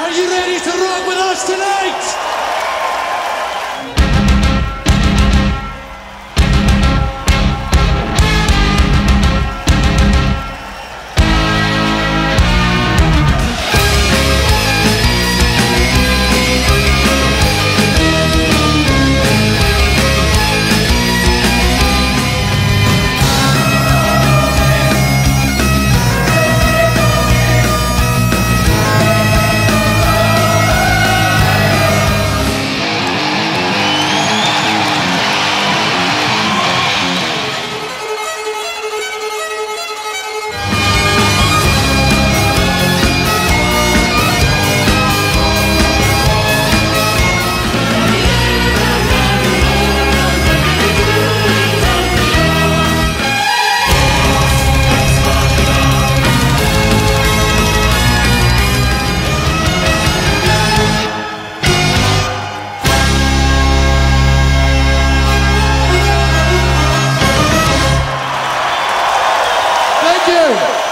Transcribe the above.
Are you ready to rock with us tonight? Thank you.